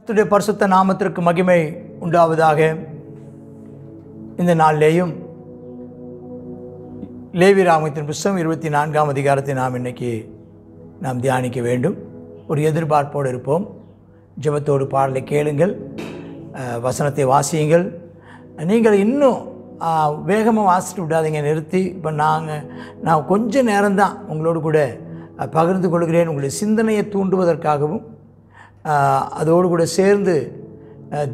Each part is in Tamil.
கத்துடைய பரிசுத்த நாமத்திற்கு மகிமை உண்டாவதாக இந்த நாளிலேயும் லேவி ராமத்தின் புஸ்தகம் இருபத்தி நான்காம் அதிகாரத்தை நாம் இன்னைக்கு நாம் தியானிக்க வேண்டும். ஒரு எதிர்பார்ப்போடு இருப்போம். ஜெபத்தோடு பாடலை கேளுங்கள். வசனத்தை வாசியுங்கள். நீங்கள் இன்னும் வேகமாக வாசிட்டு விடாதீங்க. நிறுத்தி இப்போ நாங்கள் நான் கொஞ்ச நேரம்தான் உங்களோடு கூட பகிர்ந்து கொள்கிறேன். உங்களுடைய சிந்தனையை தூண்டுவதற்காகவும் அதோடு கூட சேர்ந்து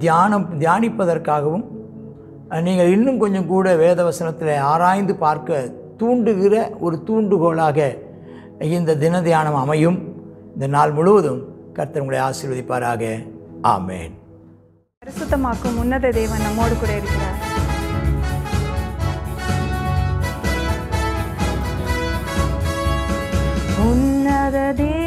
தியானம் தியானிப்பதற்காகவும் நீங்கள் இன்னும் கொஞ்சம் கூட வேதவசனத்தில் ஆராய்ந்து பார்க்க தூண்டுகிற ஒரு தூண்டுகோலாக இந்த தின தியானம் அமையும். இந்த நாள் முழுவதும் கர்த்தர் உங்களை ஆசீர்வதிப்பாராக. ஆமேன். பரிசுத்தமாக்கும் உன்னத தேவன் நம்மோடு கூட இருக்கிறார். உன்னத தேவன்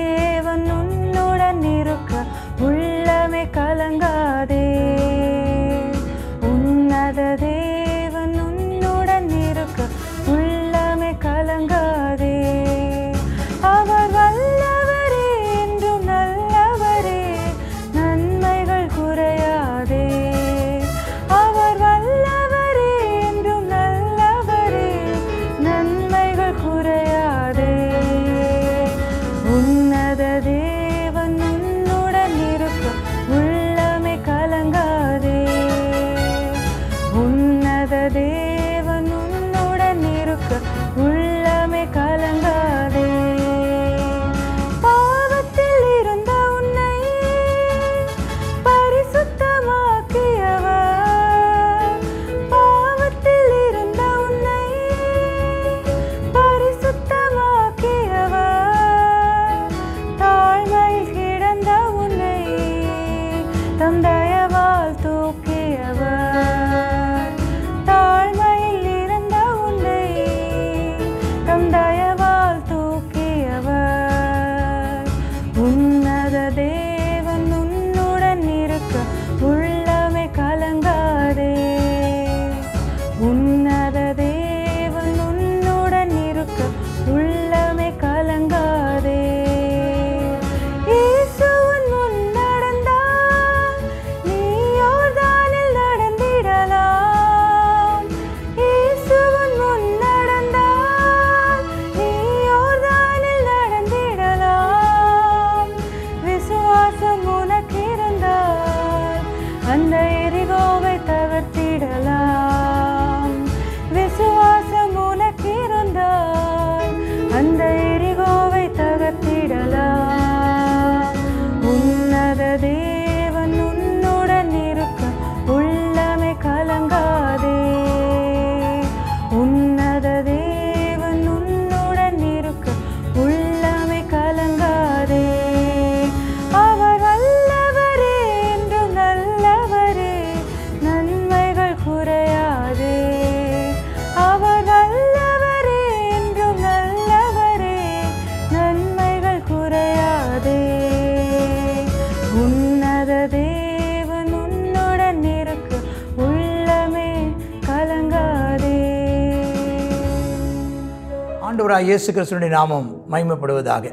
ஆண்டவராக இயேசு கிறிஸ்துவினுடைய நாமம் மகிமைப்படுவதாக.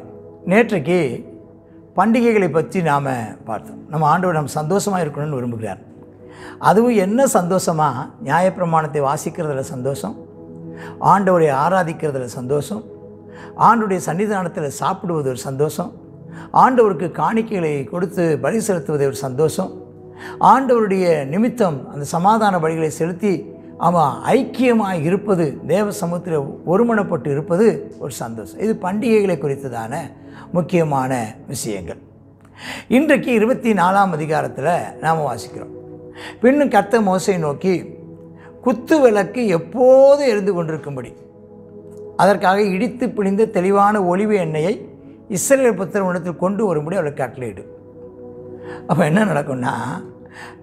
நேற்றைக்கு பண்டிகைகளை பற்றி நாம் பார்த்தோம். நம்ம ஆண்டவர் நம்ம சந்தோஷமாக இருக்கணும்னு விரும்புகிறார். அதுவும் என்ன சந்தோஷமாக நியாயப்பிரமாணத்தை வாசிக்கிறதுல சந்தோஷம் ஆண்டவரை ஆராதிக்கிறதுல சந்தோஷம் ஆண்டுடைய சன்னிதானத்தில் சாப்பிடுவது ஒரு சந்தோஷம் ஆண்டவருக்கு காணிக்கைகளை கொடுத்து பலி செலுத்துவது ஒரு சந்தோஷம் ஆண்டவருடைய நிமித்தம் அந்த சமாதான வழிகளை செலுத்தி அவன் ஐக்கியமாக இருப்பது தேவ சமூகத்தில் ஒருமனப்பட்டு இருப்பது ஒரு சந்தோஷம். இது பண்டிகைகளை குறித்ததான முக்கியமான விஷயங்கள். இன்றைக்கு இருபத்தி நாலாம் அதிகாரத்தில் நாம் வாசிக்கிறோம். பின்னும் கத்த மோசை நோக்கி குத்து விளக்கு எப்போது எரிந்து கொண்டிருக்கும்படி. அதற்காக இடித்து பிழிந்த தெளிவான ஒளிவு எண்ணெயை இஸ்ரேல் புத்திரவனத்தில் கொண்டு வரும்படி அவளுக்கு கட்டளையிடு. அப்போ என்ன நடக்கும்னா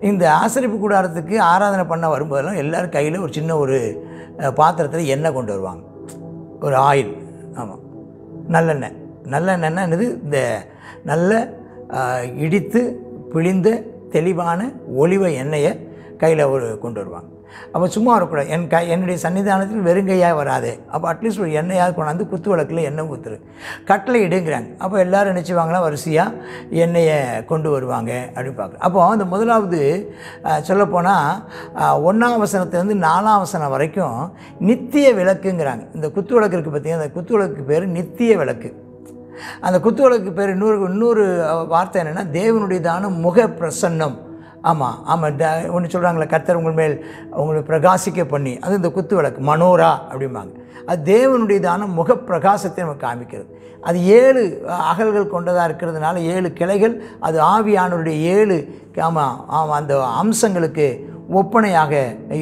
இந்த ஆசிரிப்பு கூடாரத்துக்கு ஆராதனை பண்ண வரும்போதெல்லாம் எல்லோரும் கையில் ஒரு சின்ன ஒரு பாத்திரத்தில் எண்ணெய் கொண்டு வருவாங்க. ஒரு ஆயில். ஆமாம் நல்லெண்ணெய். நல்லெண்ணெய்னா என்னது? இந்த நல்ல இடித்து பிழிந்த தெளிவான ஒளிவ எண்ணெயை கையில் ஒரு கொண்டு வருவாங்க. அப்போ சும்மா வரக்கூடாது என் கை என்னுடைய சன்னிதானத்தில் வெறுங்கையாக வராது. அப்போ அட்லீஸ்ட் ஒரு எண்ணெயாவது கொண்டாந்து குத்து விளக்கில் எண்ணெய் ஊற்றுரு கட்டளை இடுங்கிறாங்க. அப்போ எல்லோரும் நினச்சிவாங்களா வரிசையாக எண்ணெயை கொண்டு வருவாங்க அப்படின்னு பார்க்குறோம் அப்போ அந்த முதலாவது சொல்லப்போனால் ஒன்றாம் வசனத்துலேருந்து நாலாம் வசனம் வரைக்கும் நித்திய விளக்குங்கிறாங்க. இந்த குத்து விளக்கு இருக்குது பார்த்தீங்கன்னா அந்த குத்து விளக்கு பேர் நித்திய விளக்கு. அந்த குத்து விளக்கு பேர் இன்னொரு இன்னொரு வார்த்தை என்னென்னா தேவனுடையதான முக பிரசன்னம் ஆமாம் ஆமாம் ட ஒன்று சொல்கிறாங்களே கத்தர் உங்கள் மேல் உங்களை பிரகாசிக்க பண்ணி அது இந்த குத்து விளக்கு மனோரா அப்படிம்பாங்க. அது தேவனுடையதான முகப்பிரகாசத்தை நம்ம காமிக்கிறது. அது ஏழு அகல்கள் கொண்டதாக இருக்கிறதுனால ஏழு கிளைகள் அது ஆவியானவருடைய ஏழு ஆமாம் ஆமாம் அந்த அம்சங்களுக்கு ஒப்பனையாக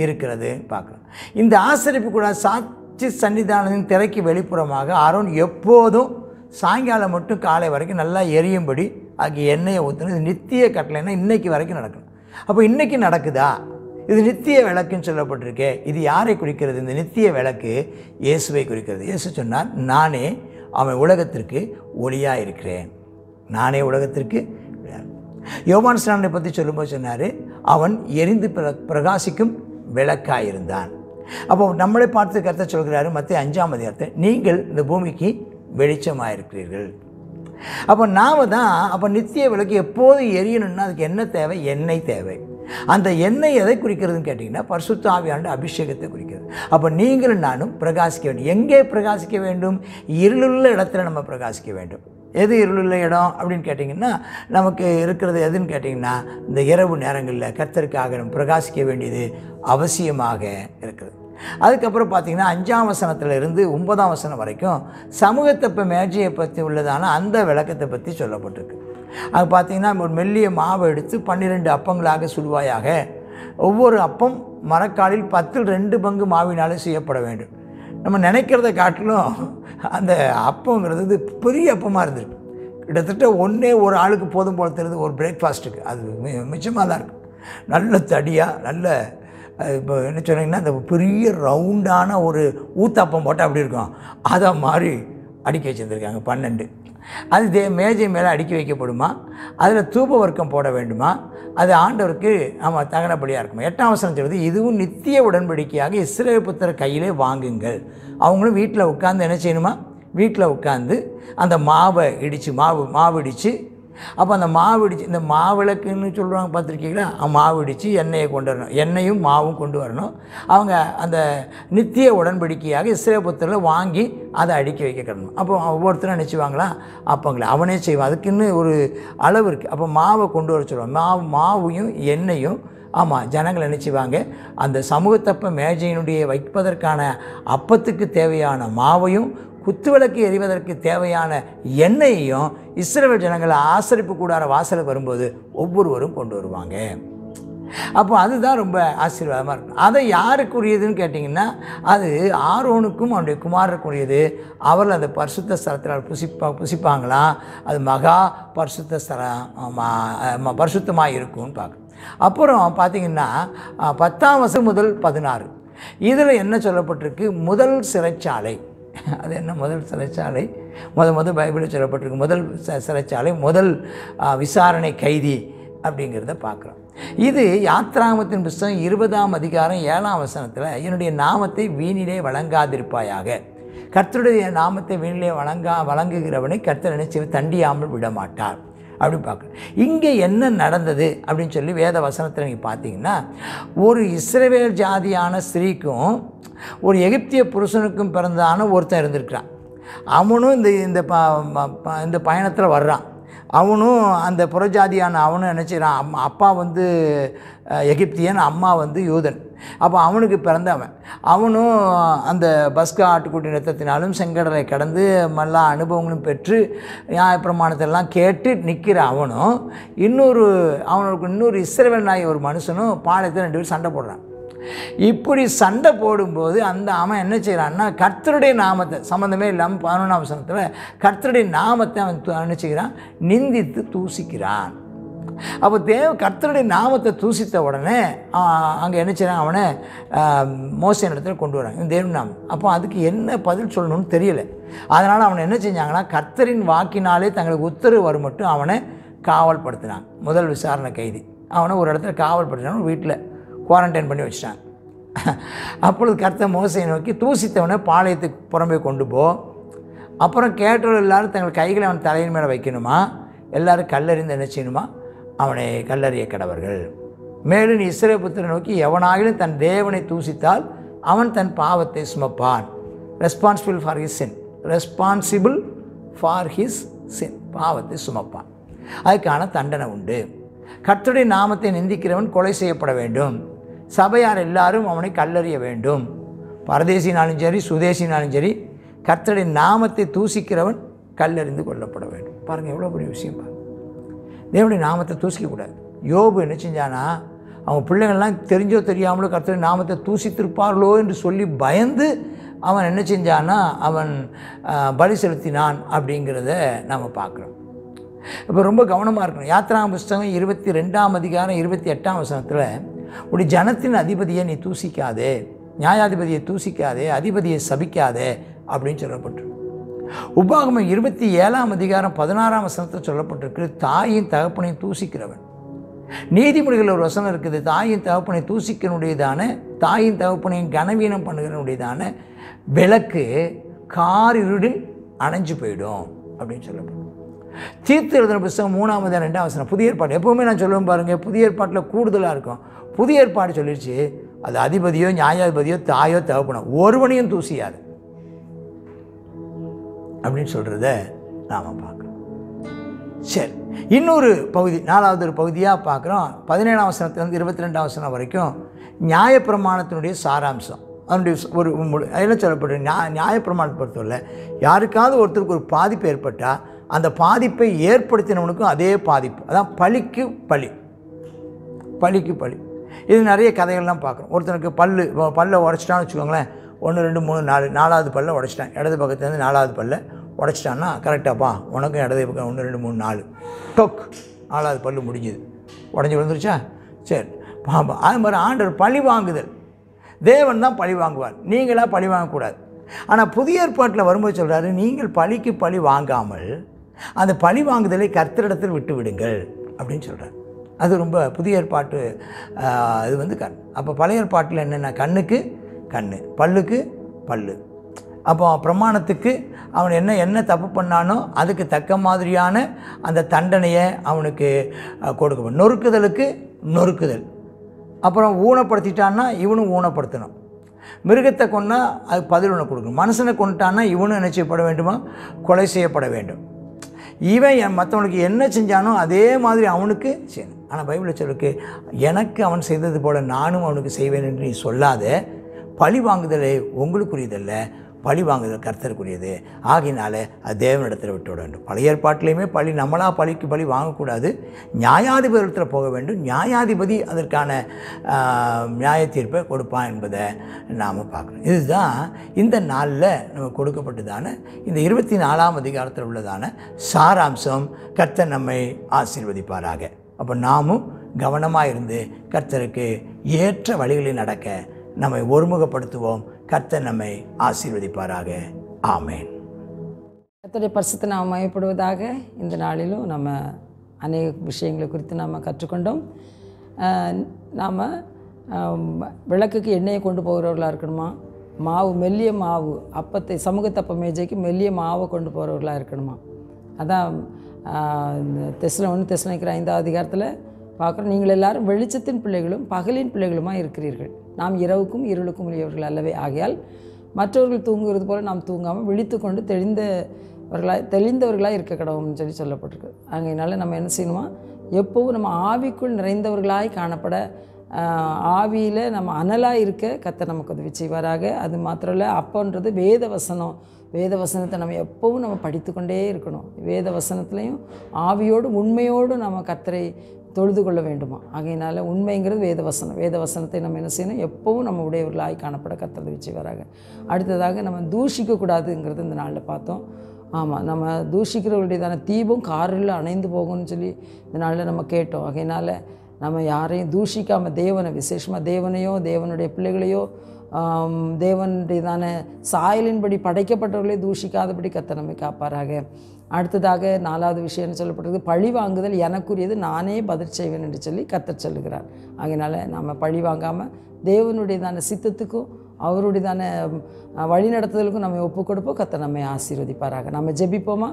இருக்கிறது பார்க்குறோம். இந்த ஆசரிப்பு கூட சாட்சி சன்னிதானத்தின் திரைக்கு வெளிப்புறமாக அருண் எப்போதும் சாயங்காலம் மட்டும் காலை வரைக்கும் நல்லா எரியும்படி ஆகிய எண்ணெயை ஊற்றணும் நித்திய கட்டளைன்னா இன்றைக்கி வரைக்கும் நடக்கணும். அப்போ இன்றைக்கி நடக்குதா? இது நித்திய விளக்குன்னு சொல்லப்பட்டிருக்கே. இது யாரை குறிக்கிறது? இந்த நித்திய விளக்கு இயேசுவை குறிக்கிறது. இயேசு சொன்னார் நானே அவன் உலகத்திற்கு ஒளியாக இருக்கிறேன். நானே உலகத்திற்கு யோவான் ஸ்நானை பற்றி சொல்லும்போது சொன்னார் அவன் எரிந்து பிர பிரகாசிக்கும் விளக்காக இருந்தான். அப்போ நம்மளை பார்த்து கருத்தை சொல்கிறாரு மற்ற அஞ்சாம் அதிகாரத்தை நீங்கள் இந்த பூமிக்கு வெளிச்சமாக இருக்கிறீர்கள் அப்போ நாம் தான் அப்போ நித்திய விளக்கு எப்போது எரியணும்னா அதுக்கு என்ன தேவை? எண்ணெய் தேவை. அந்த எண்ணெய் எதை குறிக்கிறதுன்னு கேட்டிங்கன்னா பரிசுத்த ஆவியாண்ட அபிஷேகத்தை குறிக்கிறது. அப்போ நீங்களும் நானும் பிரகாசிக்க வேண்டும். எங்கே பிரகாசிக்க வேண்டும்? இருளுள்ள இடத்துல நம்ம பிரகாசிக்க வேண்டும். எது இருளுள்ள இடம் அப்படின்னு கேட்டிங்கன்னா நமக்கு இருக்கிறது எதுன்னு கேட்டிங்கன்னா இந்த இரவு நேரங்களில் கர்த்தருக்காக நம்ம பிரகாசிக்க வேண்டியது அவசியமாக இருக்கிறது. அதுக்கப்புறம் பார்த்திங்கன்னா அஞ்சாம் வசனத்திலிருந்து ஒன்பதாம் வசனம் வரைக்கும் இப்போ மேஜையை பற்றி உள்ளதான அந்த விளக்கத்தை பற்றி சொல்லப்பட்டிருக்கு. அது பார்த்திங்கன்னா ஒரு மெல்லிய மாவை எடுத்து பன்னிரெண்டு அப்பங்களாக சுடுவாயாக. ஒவ்வொரு அப்பம் மரக்காலில் பத்தில் ரெண்டு பங்கு மாவினாலே செய்யப்பட வேண்டும். நம்ம நினைக்கிறத காட்டிலும் அந்த அப்பங்கிறது பெரிய அப்பமாக இருந்திருக்கு. கிட்டத்தட்ட ஒன்றே ஒரு ஆளுக்கு போதும் போல தெரியுது ஒரு பிரேக்ஃபாஸ்ட்டுக்கு அது மி- மிச்சமாக தான் இருக்கும் நல்ல தடியாக நல்ல அது இப்போ என்ன சொன்னீங்கன்னா அந்த பெரிய ரவுண்டான ஒரு ஊத்தாப்பம் போட்டால் அப்படி இருக்கும்? அதை மாதிரி அடுக்கி வச்சுருந்துருக்காங்க பன்னெண்டு. அது தே மேஜை மேலே அடுக்கி வைக்கப்படுமா? அதில் தூப வர்க்கம் போட வேண்டுமா? அது ஆண்டவருக்கு ஆமாம் தகனப்படியாக இருக்குமா? எட்டாம் வசனம் சொல்வது இதுவும் நித்திய உடன்படிக்கையாக இஸ்ரேல் புத்தர் கையிலே வாங்குங்கள். அவங்களும் வீட்டில் உட்காந்து என்ன செய்யணுமா? வீட்டில் உட்காந்து அந்த மாவை இடித்து மாவு மாவு இடித்து அப்போ அந்த மாவு இடிச்சு இந்த மாவிளக்குன்னு சொல்கிறாங்க பார்த்துருக்கீங்களா? மாவு இடித்து எண்ணெயை கொண்டு வரணும். எண்ணெயும் மாவும் கொண்டு வரணும். அவங்க அந்த நித்திய உடன்படிக்கையாக இஸ்ரேபுத்தரில் வாங்கி அதை அடுக்கி வைக்கணும் அப்போ ஒவ்வொருத்தரும் நினச்சிவாங்களா? அப்போங்களே அவனே செய்வான். அதுக்குன்னு ஒரு அளவு இருக்குது அப்போ மாவை கொண்டு வர சொல்லுவாங்க. மாவு மாவையும் எண்ணெயும் ஆமாம் ஜனங்கள் நினச்சிவாங்க. அந்த சமூகத்தப்ப மேஜையினுடைய வைப்பதற்கான அப்பத்துக்கு தேவையான மாவையும் குத்துவிளக்கு எரிவதற்கு தேவையான எண்ணெயையும் இஸ்ரவேல் ஜனங்கள் ஆசரிப்பு கூடார வாசலுக்கு வரும்போது ஒவ்வொருவரும் கொண்டு வருவாங்க. அப்போ அதுதான் ரொம்ப ஆசீர்வாதமாக இருக்கும். அதை யாருக்குரியதுன்னு கேட்டிங்கன்னா அது ஆரோனுக்கும் அவனுடைய குமாரருக்குரியது. அவர்கள் அந்த பரிசுத்த ஸ்தலத்தில் புசிப்பா புசிப்பாங்களாம் அது மகா பரிசுத்த ஸ்தலம் பரிசுத்தமாக இருக்கும்னு பார்க்கணும். அப்புறம் பார்த்திங்கன்னா பத்தாம் வருஷம் முதல் பதினாறு. இதில் என்ன சொல்லப்பட்டிருக்கு? முதல் சிறைச்சாலை. அது என்ன முதல் சிறைச்சாலை? முத முதல் பைபிளில் சொல்லப்பட்டிருக்கு. முதல் ச- சிறைச்சாலை முதல் விசாரணை கைதி அப்படிங்கிறத பார்க்குறோம். இது யாத்ராமத்தின் புஸ்தகம் இருபதாம் அதிகாரம் ஏழாம் வசனத்தில் என்னுடைய நாமத்தை வீணிலே வழங்காதிருப்பாயாக. கர்த்தருடைய நாமத்தை வீணிலே வழங்கா வழங்குகிறவனை கர்த்தர் நினைச்சு தண்டியாமல் விட அப்படி பார்க்கணும் இங்கே என்ன நடந்தது அப்படின்னு சொல்லி வேத வசனத்தில் நீங்கள் பார்த்தீங்கன்னா ஒரு இஸ்ரவேல் ஜாதியான ஸ்திரீக்கும் ஒரு எகிப்திய புருஷனுக்கும் பிறந்தான ஒருத்தன் இருந்திருக்கிறான். அவனும் இந்த இந்த ப- ப- இந்த பயணத்தில் வர்றான். அவனும் அந்த புறஜாதியான அவனும் என்ன அம்மா அப்பா வந்து எகிப்தியன் அம்மா வந்து யூதன். அப்போ அவனுக்கு பிறந்தவன். அவனும் அந்த பஸ்கா ஆட்டுக்குட்டி ரத்தத்தினாலும் செங்கடலை கடந்து எல்லா அனுபவங்களும் பெற்று நியாயப்பிரமாணத்தெல்லாம் கேட்டு நிற்கிற அவனும் இன்னொரு அவனுக்கு இன்னொரு இஸ்ரவேல் நாய் ஒரு மனுஷனும் பாளையத்தில் ரெண்டு பேரும் சண்டை போடுறான் இப்படி சண்டை போடும்போது அந்த அவன் என்ன செய்கிறான்னா கர்த்தருடைய நாமத்தை சம்மந்தமே இல்லாமல் பதினொன்றாம் வசனத்தில் கர்த்தருடைய நாமத்தை அவன் என்ன செய்கிறான்? நிந்தித்து தூசிக்கிறான். அப்போ தேவ கர்த்தருடைய நாமத்தை தூசித்த உடனே அங்கே என்ன செய்கிறான்? அவனை மோசன் இடத்துல கொண்டு வராங்க இந்த தேவன் நாமம். அப்போ அதுக்கு என்ன பதில் சொல்லணும்னு தெரியல. அதனால் அவனை என்ன செஞ்சாங்கன்னா கர்த்தரின் வாக்கினாலே தங்களுக்கு உத்தரவு வரும் மட்டும் அவனை காவல்படுத்தினாங்க முதல் விசாரணை கைதி. அவனை ஒரு இடத்துல காவல்படுத்தினான் வீட்டில் குவாரண்டைன் பண்ணி வச்சிட்டாங்க அப்பொழுது கர்த்த மோசையை நோக்கி தூசித்தவனை பாளையத்துக்கு புறம்பே கொண்டு போ. அப்புறம் கேட்டவர்கள் எல்லாரும் தங்கள் கைகளை அவன் தலையின் மேலே வைக்கணுமா? எல்லாரும் கல்லறிந்து என்ன செய்யணுமா? அவனை கல்லறிய கடவர்கள். மேலும் இஸ்ரே புத்திரை நோக்கி எவனாகிலும் தன் தேவனை தூசித்தால் அவன் தன் பாவத்தை சுமப்பான். Responsible for his sin responsible for his sin பாவத்தை சுமப்பான். அதுக்கான தண்டனை உண்டு. கர்த்தருடைய நாமத்தை நிந்திக்கிறவன் கொலை செய்யப்பட வேண்டும். சபையார் எல்லாரும் அவனை கல்லறிய வேண்டும். பரதேசினாலும் சரி சுதேசினாலும் சரி கர்த்தருடைய நாமத்தை தூசிக்கிறவன் கல்லறிந்து கொல்லப்பட வேண்டும். பாருங்கள் எவ்வளோ பெரிய விஷயம் பாருங்க. தேவனுடைய நாமத்தை தூசிக்கக்கூடாது. யோபு என்ன செஞ்சானா அவன் பிள்ளைங்கள்லாம் தெரிஞ்சோ தெரியாமலோ கர்த்தருடைய நாமத்தை தூசித்திருப்பார்களோ என்று சொல்லி பயந்து அவன் என்ன செஞ்சானா அவன் பலி செலுத்தினான் அப்படிங்கிறத நாம் பார்க்குறோம். இப்போ ரொம்ப கவனமாக இருக்கணும். யாத்ரா புஸ்தகம் இருபத்தி ரெண்டாம் அதிகாரம் இருபத்தி எட்டாம் வசனத்தில் உடைய ஜனத்தின் அதிபதியை நீ தூசிக்காதே நியாயாதிபதியை தூசிக்காதே அதிபதியை சபிக்காதே அப்படின்னு சொல்லப்பட்டு உபாகமம் இருபத்தி ஏழாம் அதிகாரம் பதினாறாம் வசனத்தை சொல்லப்பட்டிருக்கு தாயின் தகப்பனையும் தூசிக்கிறவன். நீதிமொழிகள் ஒரு வசனம் இருக்குது தாயின் தகப்பனை தூசிக்கனுடையதான தாயின் தகப்பனையும் கனவீனம் பண்ணுகிறனுடையதான விளக்கு காரிருடில் அணைஞ்சு போயிடும் அப்படின்னு சொல்லப்படும் தீர்த்து எழுதின புஸ்தகம் மூணாவது ரெண்டாம் வசனம் புதிய ஏற்பாடு. எப்போவுமே நான் சொல்லுவேன் பாருங்கள் புதிய ஏற்பாட்டில் கூடுதலாக இருக்கும். புதிய ஏற்பாடு சொல்லிடுச்சு அது அதிபதியோ நியாயாதிபதியோ தாயோ தகப்பனோ. ஒருவனையும் தூசியாது. அப்படின்னு சொல்கிறத நாம் பார்க்குறோம் சரி இன்னொரு பகுதி நாலாவது ஒரு பகுதியாக பார்க்குறோம். பதினேழாம் வசனத்துலேருந்து இருபத்தி ரெண்டாம் வசனம் வரைக்கும் நியாயப்பிரமாணத்தினுடைய சாராம்சம். அதனுடைய ஒரு என்ன அதில் நியாய நியாயப்பிரமாணத்தை பொறுத்தவரை யாருக்காவது ஒருத்தருக்கு ஒரு பாதிப்பு ஏற்பட்டால் அந்த பாதிப்பை ஏற்படுத்தினவனுக்கும் அதே பாதிப்பு. அதான் பழிக்கு பழி. பழிக்கு பழி. இது நிறைய கதைகள்லாம் பார்க்குறோம். ஒருத்தனுக்கு பல்லு பல்லை உடச்சிட்டான்னு வச்சுக்கோங்களேன். ஒன்று ரெண்டு மூணு நாலு நாலாவது பல்லை உடச்சிட்டான். இடது பக்கத்துலேருந்து நாலாவது பல்லை உடச்சிட்டான்னா கரெக்டாப்பா உனக்கும் இடது பக்கம் ஒன்று ரெண்டு மூணு நாலு. டொக் நாலாவது பல்லு முடிஞ்சுது. உடஞ்சி விழுந்துருச்சா? சரி பாம்பா அது மாதிரி ஆண்டவர் பழி வாங்குதல். தேவன் தான் பழி வாங்குவார். நீங்களாக பழி வாங்கக்கூடாது. ஆனால் புதிய ஏற்பாட்டில் வரும்போது சொல்கிறாரு நீங்கள் பழிக்கு பழி வாங்காமல் அந்த பழி வாங்குதலை கர்த்தரிடத்தில் விட்டு விடுங்கள். அப்படின்னு சொல்கிறார் அது ரொம்ப புதிய ஏற்பாட்டு அது இது வந்து கண். அப்போ பழைய ஏற்பாட்டில் என்னென்ன? கண்ணுக்கு கண் பல்லுக்கு பல்லு. அப்போ பிரமாணத்துக்கு அவன் என்ன என்ன தப்பு பண்ணானோ அதுக்கு தக்க மாதிரியான அந்த தண்டனையை அவனுக்கு கொடுக்கணும். நொறுக்குதலுக்கு நொறுக்குதல். அப்புறம் ஊனப்படுத்திட்டான்னா இவனும் ஊனப்படுத்தணும். மிருகத்தை கொன்னா அது பதில் ஒன்று கொடுக்கணும். மனுஷனை கொண்டுட்டான்னா இவனும் என்ன செய்யப்பட வேண்டுமா? கொலை செய்யப்பட வேண்டும். இவன் என் மற்றவனுக்கு என்ன செஞ்சானோ அதே மாதிரி அவனுக்கு செய்யணும். ஆனால் பைபிளில் சொல்லுக்கு எனக்கு அவன் செய்தது போல் நானும் அவனுக்கு செய்வேன் என்று நீ சொல்லாத. பழி வாங்குதலே உங்களுக்குரியதல்ல. பழி வாங்குதல் கர்த்தருக்குரியது. ஆகினால அது தேவனிடத்தில் விட்டு விட வேண்டும். பழைய ஏற்பாட்டிலையுமே பழி நம்மளாக பழிக்கு பழி வாங்கக்கூடாது. நியாயாதிபதியில் போக வேண்டும். நியாயாதிபதி அதற்கான நியாய தீர்ப்பை கொடுப்பான் என்பதை நாம் பார்க்கணும். இதுதான் இந்த நாளில் நமக்கு கொடுக்கப்பட்டதான இந்த இருபத்தி நாலாம் அதிகாரத்தில் உள்ளதான சாராம்சம். கர்த்தர் நம்மை ஆசீர்வதிப்பாராக. அப்போ நாமும் கவனமாக இருந்து கர்த்தருக்கு ஏற்ற வழிகளில் நடக்க நம்மை ஒருமுகப்படுத்துவோம். கர்த்தர் நம்மை ஆசீர்வதிப்பாராக. ஆமேன். கர்த்தருடைய பரிசுத்த நாம் மயப்படுவதாக இந்த நாளிலும் நம்ம அநேக விஷயங்களை குறித்து நாம் கற்றுக்கொண்டோம். நாம் விளக்குக்கு எண்ணெயை கொண்டு போகிறவர்களாக இருக்கணுமா? மாவு மெல்லிய மாவு அப்பத்தை சமூகத்தப்ப மேஜைக்கு மெல்லிய மாவை கொண்டு போகிறவர்களாக இருக்கணுமா? அதான் தெஸ்ல ஒன்று ஐந்தாவது அதிகாரத்தில் பார்க்குறோம். நீங்கள் எல்லாரும் வெளிச்சத்தின் பிள்ளைகளும் பகலின் பிள்ளைகளுமா இருக்கிறீர்கள். நாம் இரவுக்கும் இருளுக்கும் உரியவர்கள் அல்லவே. ஆகையால் மற்றவர்கள் தூங்குகிறது போல் நாம் தூங்காமல் விழித்து கொண்டு தெளிந்தவர்களாக தெளிந்தவர்களாக இருக்க கடவும்னு சொல்லி சொல்லப்பட்டிருக்கு. ஆகையினால நம்ம என்ன செய்யணுமா? எப்போவும் நம்ம ஆவிக்குள் நிறைந்தவர்களாய் காணப்பட ஆவியில் நம்ம அனலாக இருக்க கத்தை நமக்கு உதவி செய்வாராக. அது மாத்திரம் இல்லை அப்போன்றது வேத வசனம் வேத வசனத்தை நம்ம எப்பவும் நம்ம படித்துக்கொண்டே இருக்கணும். வேத வசனத்துலேயும் ஆவியோடு உண்மையோடு நம்ம கத்தரை தொழுது கொள்ள வேண்டுமா? ஆகையினால உண்மைங்கிறது வேத வசனம் வேத வசனத்தை நம்ம என்ன செய்யணும்? எப்பவும் நம்ம உடையவர்களாய் காணப்பட கத்தர் வச்சு வராங்க அடுத்ததாக நம்ம தூஷிக்கக்கூடாதுங்கிறது இந்த நாளில் பார்த்தோம். ஆமாம் நம்ம தூஷிக்கிறவர்களுடையதான தீபம் காரில் அணைந்து போகும்னு சொல்லி இந்த நாளில் நம்ம கேட்டோம். ஆகையினால நம்ம யாரையும் தூஷிக்காமல் தேவனை விசேஷமாக தேவனையோ தேவனுடைய பிள்ளைகளையோ தேவனுடையதான சாயலின்படி படைக்கப்பட்டவர்களே தூஷிக்காதபடி கத்த நம்மை காப்பாராக. அடுத்ததாக நாலாவது விஷயம்னு சொல்லப்பட்டிருக்கு பழி வாங்குதல் எனக்குரியது நானே பதில் செய்வேன் என்று சொல்லி கத்தர் சொல்லுகிறார். அதனால் நாம் பழி வாங்காமல் தேவனுடையதான சித்தத்துக்கும் அவருடையதான வழிநடத்துதலுக்கும் நம்ம ஒப்பு கொடுப்போம் கத்த நம்மை ஆசீர்வதிப்பாராக. நம்ம ஜெபிப்போமா?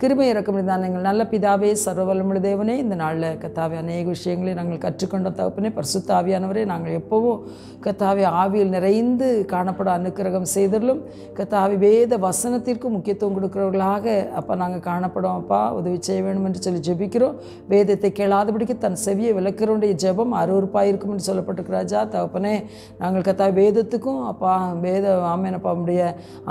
கிருபை தான் எங்கள் நல்ல பிதாவே சர்வவல்லமுள்ள தேவனே இந்த நாளில் கத்தாவே அநேக விஷயங்களை நாங்கள் கற்றுக்கொண்ட தகப்பனே பரிசுத்தாவியானவரே நாங்கள் எப்போவும் கத்தாவே ஆவியில் நிறைந்து காணப்பட அனுக்கிரகம் செய்தலும் கத்தாவி வேத வசனத்திற்கு முக்கியத்துவம் கொடுக்கிறவர்களாக அப்போ நாங்கள் காணப்படும் அப்பா உதவி செய்ய வேண்டும் என்று சொல்லி ஜெபிக்கிறோம். வேதத்தை கேளாதபடிக்கு தன் செவியை விளக்கிறவனுடைய ஜெபம் அருவருப்பாக இருக்கும் என்று சொல்லப்பட்டிருக்கிறாஜா தகப்பனே நாங்கள் கத்தாவி வேதத்துக்கும் அப்பா வேத ஆமேனப்பா உடைய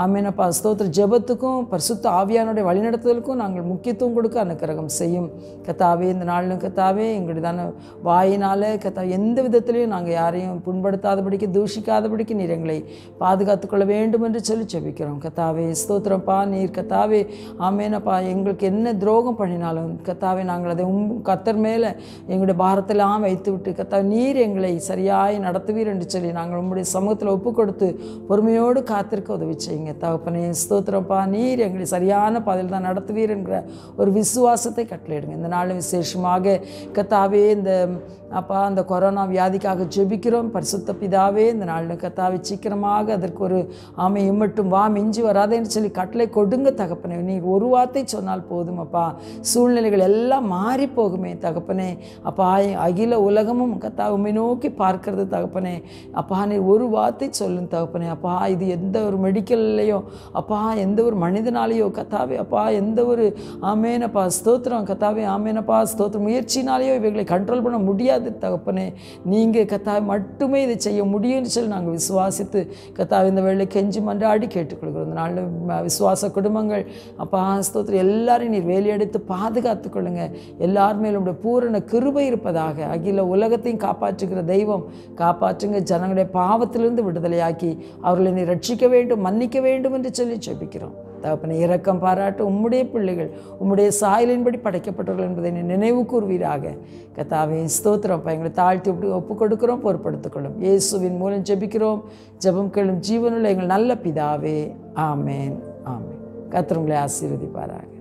ஆமேனப்பா ஸ்தோத்திர ஜெபத்துக்கும் பரிசுத்த ஆவியானுடைய வழிநடத்துதலுக்கும் நாங்கள் முக்கியத்துவம் கொடுக்க அனுக்கிரகம் செய்யும். கத்தாவே இந்த நாளிலும் கத்தாவே எங்களுடையதான வாயினால் கத்தா எந்த விதத்திலையும் நாங்கள் யாரையும் புண்படுத்தாதபடிக்கு தூஷிக்காதபடிக்கு நீர் எங்களை பாதுகாத்துக்கொள்ள வேண்டும் என்று சொல்லி ஜெபிக்கிறோம். கத்தாவே ஸ்தோத்திரப்பா நீர் கத்தாவே ஆமேனப்பா எங்களுக்கு என்ன துரோகம் பண்ணினாலும் கத்தாவே நாங்கள் அதை உம் கத்தர் மேலே எங்களுடைய பாரத்தெல்லாம் வைத்து விட்டு கத்தா நீர் எங்களை சரியாய் நடத்துவீர் என்று சொல்லி நாங்கள் உங்களுடைய சமூகத்தில் ஒப்புக்கொள்ள கொடுத்து பொறுமையோடு காத்திருக்க உதவி செய்யுங்க. தகப்பனே ஸ்தோத்திரப்பா. நீர் எங்களை சரியான பாதையில் தான் நடத்துவீர் என்கிற ஒரு விசுவாசத்தை கட்டளையிடுங்க. இந்த நாள் விசேஷமாக கத்தாவே இந்த அப்பா அந்த கொரோனா வியாதிக்காக ஜெபிக்கிறோம். பரிசுத்த பிதாவே இந்த நாளில் கத்தாவே சீக்கிரமாக அதற்கு ஒரு ஆமை இம்மட்டும் வா மிஞ்சி வராதேன்னு சொல்லி கட்டளை கொடுங்க தகப்பனே. நீ ஒரு வார்த்தை சொன்னால் போதும் அப்பா. சூழ்நிலைகள் எல்லாம் மாறி போகுமே தகப்பனே. அப்பா அகில உலகமும் கத்தா உண்மை நோக்கி பார்க்கறது தகப்பனே. அப்பா நீ ஒரு வார்த்தை சொல்லும் தகப்பனே. அப்பா இது எந்த ஒரு மெடிக்கல்லையோ அப்பா எந்த ஒரு மனிதனாலேயோ கத்தாவே அப்பா எந்த ஒரு ஆமேனப்பா ஸ்தோத்திரம். கத்தாவே ஆமேனப்பா ஸ்தோத்திரம். முயற்சினாலேயோ இவைகளை கண்ட்ரோல் பண்ண முடியாது. தகப்பனே நீங்கள் கத்தாவை மட்டுமே இதை செய்ய முடியும்னு சொல்லி நாங்கள் விசுவாசித்து கத்தாவை இந்த வேலை கெஞ்சி மன்றாடி கேட்டுக்கொள்கிறோம். இந்த நாளில் விசுவாச குடும்பங்கள் அப்பா ஸ்தோத்திரம் எல்லாரையும் நீர் வேலையெடுத்து பாதுகாத்து கொள்ளுங்க. எல்லார் மேலும் பூரண கிருபை இருப்பதாக அகில உலகத்தையும் காப்பாற்றுகிற தெய்வம் காப்பாற்றுங்க ஜனங்களுடைய பாவத்திலிருந்து விடுதலையாக்கி அவர்களை நீ ரட்சிக்க வேண்டும் மன்னிக்க வேண்டும் என்று சொல்லி ஜெபிக்கிறோம். தகப்பனை இரக்கம் பாராட்டு உம்முடைய பிள்ளைகள் உம்முடைய சாயலின்படி படைக்கப்பட்டவர்கள் என்பதை நினைவு கூறுவீராக. கத்தாவின் ஸ்தோத்திரம் எங்களை தாழ்த்தி இப்படி ஒப்பு கொடுக்கிறோம் பொறுப்படுத்திக் இயேசுவின் மூலம் ஜெபிக்கிறோம் ஜெபம் கேளும் ஜீவனுள்ள எங்கள் நல்ல பிதாவே. ஆமேன் ஆமேன். கத்திரங்களை ஆசீர்வதிப்பாராக.